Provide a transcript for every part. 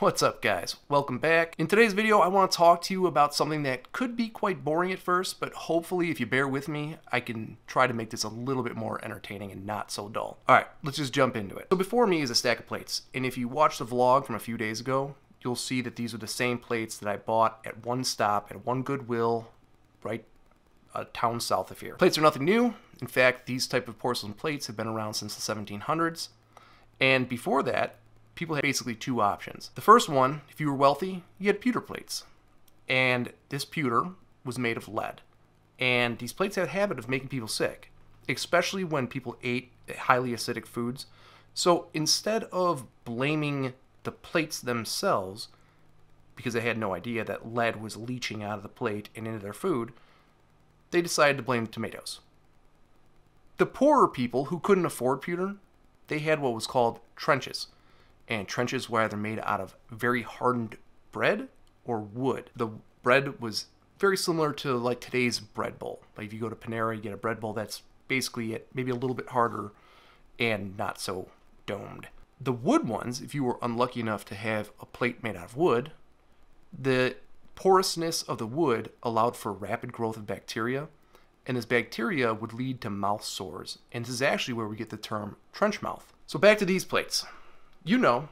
What's up guys? Welcome back. In today's video I want to talk to you about something that could be quite boring at first, but hopefully if you bear with me, I can try to make this a little bit more entertaining and not so dull. Alright, let's just jump into it. So before me is a stack of plates, and if you watched the vlog from a few days ago, you'll see that these are the same plates that I bought at one stop at one Goodwill right a town south of here. Plates are nothing new. In fact, these type of porcelain plates have been around since the 1700s. And before that, people had basically two options. The first one, if you were wealthy, you had pewter plates. And this pewter was made of lead. And these plates had a habit of making people sick, especially when people ate highly acidic foods. So instead of blaming the plates themselves, because they had no idea that lead was leaching out of the plate and into their food, they decided to blame the tomatoes. The poorer people who couldn't afford pewter, they had what was called trenchers and trenchers were either made out of very hardened bread or wood. The bread was very similar to like today's bread bowl. Like if you go to Panera, you get a bread bowl that's basically it, maybe a little bit harder and not so domed. The wood ones, if you were unlucky enough to have a plate made out of wood, the porousness of the wood allowed for rapid growth of bacteria, and this bacteria would lead to mouth sores. And this is actually where we get the term trench mouth. So back to these plates you know,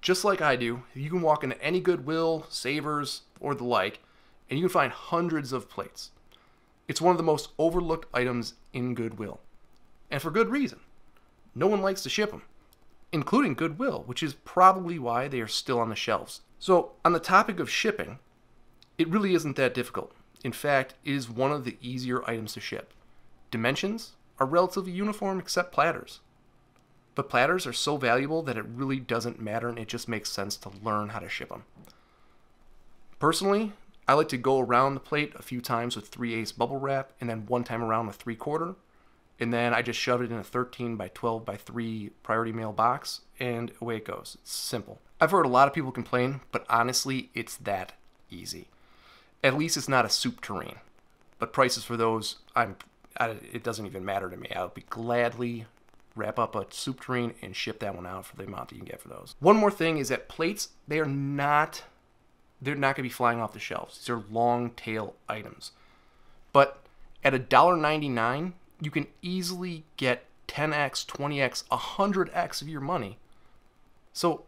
just like I do, you can walk into any Goodwill, Savers, or the like, and you can find hundreds of plates. It's one of the most overlooked items in Goodwill. And for good reason. No one likes to ship them, including Goodwill, which is probably why they are still on the shelves. So, on the topic of shipping, it really isn't that difficult. In fact, it is one of the easier items to ship. Dimensions are relatively uniform except platters. But platters are so valuable that it really doesn't matter and it just makes sense to learn how to ship them. Personally, I like to go around the plate a few times with 3 ace bubble wrap and then one time around with 3 quarter. And then I just shove it in a 13 by 12 by 3 priority mail box and away it goes. It's simple. I've heard a lot of people complain, but honestly, it's that easy. At least it's not a soup tureen. But prices for those, I'm, I, it doesn't even matter to me. I'll be gladly wrap up a soup tureen and ship that one out for the amount that you can get for those. One more thing is that plates, they are not, they're not going to be flying off the shelves. These are long tail items. But at $1.99, you can easily get 10x, 20x, 100x of your money. So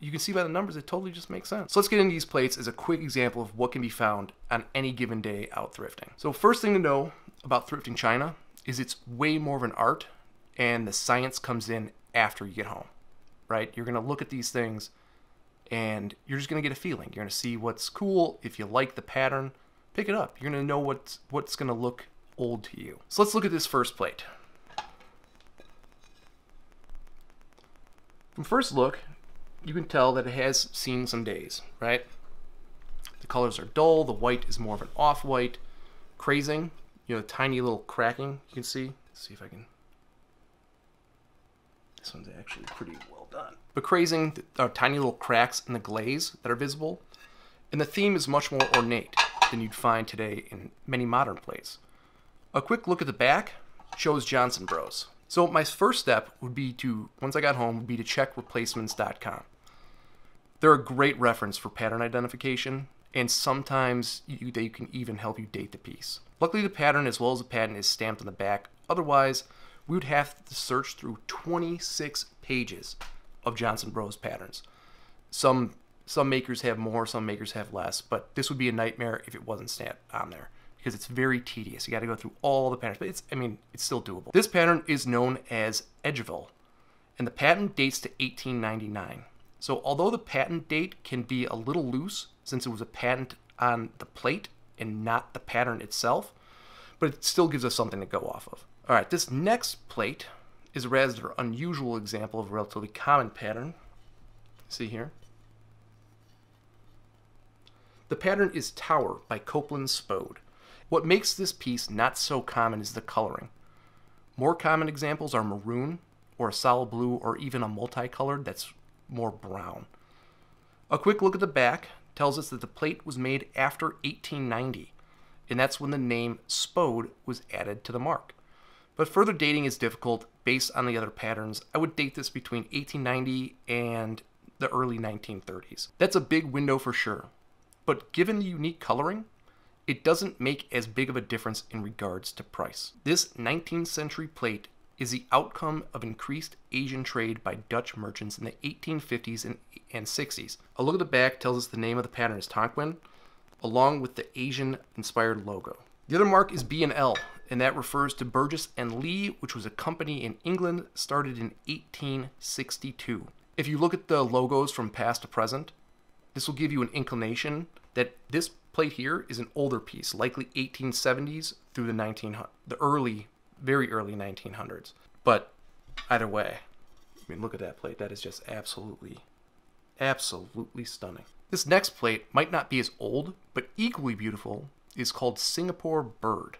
you can see by the numbers, it totally just makes sense. So let's get into these plates as a quick example of what can be found on any given day out thrifting. So first thing to know about thrifting China is it's way more of an art and the science comes in after you get home, right? You're going to look at these things and you're just going to get a feeling. You're going to see what's cool. If you like the pattern, pick it up. You're going to know what's, what's going to look old to you. So let's look at this first plate. From first look, you can tell that it has seen some days, right? The colors are dull. The white is more of an off-white. Crazing, you know, tiny little cracking you can see. Let's see if I can this one's actually pretty well done. But crazing are tiny little cracks in the glaze that are visible, and the theme is much more ornate than you'd find today in many modern plates. A quick look at the back shows Johnson Bros. So my first step would be to, once I got home, would be to check replacements.com. They're a great reference for pattern identification, and sometimes you, they can even help you date the piece. Luckily, the pattern as well as the patent is stamped on the back. Otherwise, we would have to search through 26 pages of Johnson Bros patterns. Some some makers have more, some makers have less, but this would be a nightmare if it wasn't stamped on there because it's very tedious. You got to go through all the patterns, but it's I mean, it's still doable. This pattern is known as Edgeville, and the patent dates to 1899. So although the patent date can be a little loose since it was a patent on the plate and not the pattern itself, but it still gives us something to go off of. All right, this next plate is a rather unusual example of a relatively common pattern. See here? The pattern is Tower by Copeland Spode. What makes this piece not so common is the coloring. More common examples are maroon, or a solid blue, or even a multicolored that's more brown. A quick look at the back tells us that the plate was made after 1890, and that's when the name Spode was added to the mark. But further dating is difficult based on the other patterns. I would date this between 1890 and the early 1930s. That's a big window for sure. But given the unique coloring, it doesn't make as big of a difference in regards to price. This 19th century plate is the outcome of increased Asian trade by Dutch merchants in the 1850s and, and 60s. A look at the back tells us the name of the pattern is Tonquin, along with the Asian inspired logo. The other mark is B&L, and that refers to Burgess and Leigh, which was a company in England started in 1862. If you look at the logos from past to present, this will give you an inclination that this plate here is an older piece, likely 1870s through the 1900s, the early, very early 1900s. But either way, I mean, look at that plate. That is just absolutely, absolutely stunning. This next plate might not be as old, but equally beautiful, is called Singapore Bird.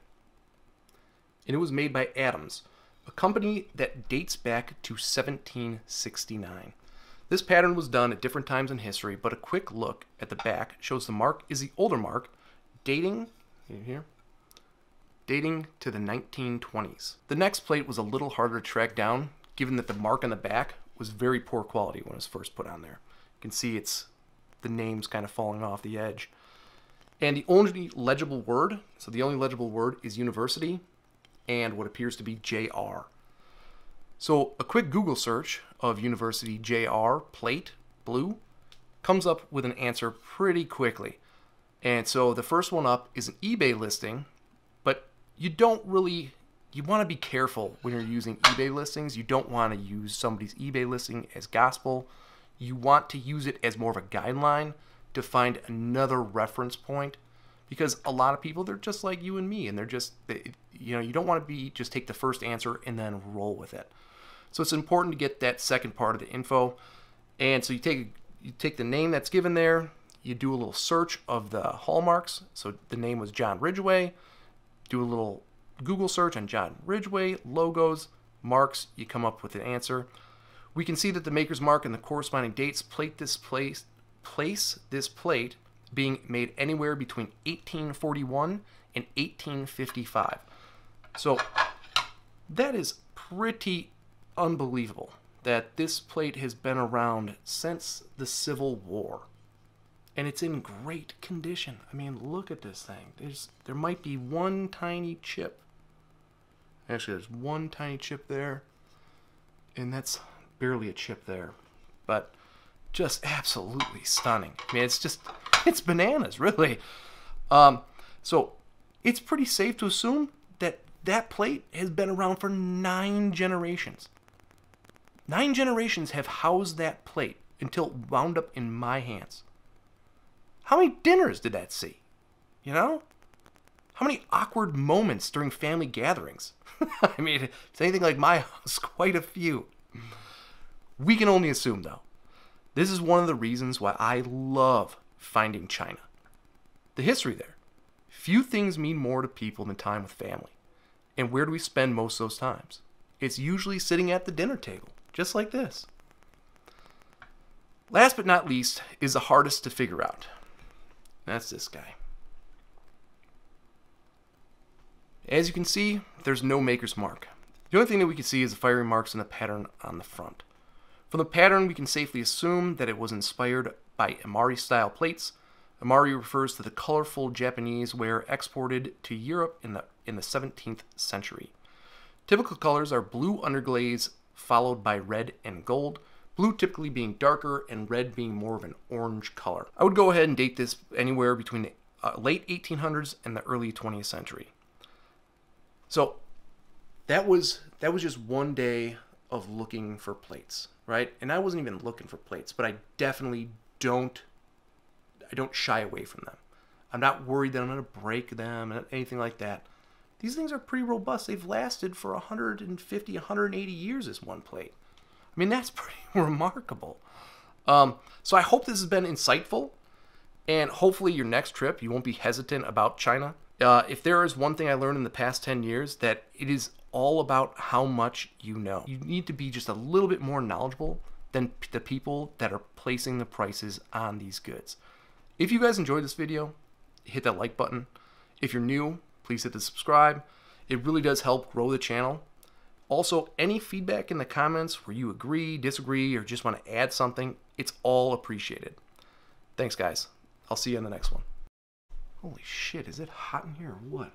And it was made by Adams, a company that dates back to 1769. This pattern was done at different times in history, but a quick look at the back shows the mark is the older mark, dating here, dating to the 1920s. The next plate was a little harder to track down, given that the mark on the back was very poor quality when it was first put on there. You can see it's the names kind of falling off the edge. And the only legible word, so the only legible word is university and what appears to be JR. So a quick Google search of University JR plate blue comes up with an answer pretty quickly. And so the first one up is an eBay listing, but you don't really you want to be careful when you're using eBay listings. You don't want to use somebody's eBay listing as gospel. You want to use it as more of a guideline to find another reference point because a lot of people they're just like you and me and they're just they, you know you don't want to be just take the first answer and then roll with it so it's important to get that second part of the info. And so you take you take the name that's given there, you do a little search of the hallmarks. So the name was John Ridgway. Do a little Google search on John Ridgway, logos, marks, you come up with an answer. We can see that the maker's mark and the corresponding dates plate this place place this plate being made anywhere between 1841 and 1855. So that is pretty unbelievable that this plate has been around since the Civil War. And it's in great condition. I mean, look at this thing. There's there might be one tiny chip. Actually, there's one tiny chip there. And that's barely a chip there. But just absolutely stunning. I mean, it's just it's bananas, really. Um, so it's pretty safe to assume that that plate has been around for nine generations. Nine generations have housed that plate until it wound up in my hands. How many dinners did that see? You know? How many awkward moments during family gatherings? I mean, it's anything like my house, quite a few. We can only assume, though. This is one of the reasons why I love finding China. The history there. Few things mean more to people than time with family. And where do we spend most of those times? It's usually sitting at the dinner table just like this. Last but not least is the hardest to figure out. That's this guy. As you can see, there's no maker's mark. The only thing that we can see is the firing marks and the pattern on the front. From the pattern, we can safely assume that it was inspired by Imari style plates. Imari refers to the colorful Japanese ware exported to Europe in the, in the 17th century. Typical colors are blue underglaze followed by red and gold, blue typically being darker and red being more of an orange color. I would go ahead and date this anywhere between the uh, late 1800s and the early 20th century. So that was that was just one day of looking for plates, right? And I wasn't even looking for plates, but I definitely don't I don't shy away from them. I'm not worried that I'm going to break them and anything like that. These things are pretty robust. They've lasted for 150, 180 years, this one plate. I mean, that's pretty remarkable. Um, so I hope this has been insightful. And hopefully, your next trip, you won't be hesitant about China. Uh, if there is one thing I learned in the past 10 years, that it is all about how much you know. You need to be just a little bit more knowledgeable than the people that are placing the prices on these goods. If you guys enjoyed this video, hit that like button. If you're new, please hit the subscribe. It really does help grow the channel. Also, any feedback in the comments where you agree, disagree, or just want to add something, it's all appreciated. Thanks, guys. I'll see you in the next one. Holy shit, is it hot in here or what?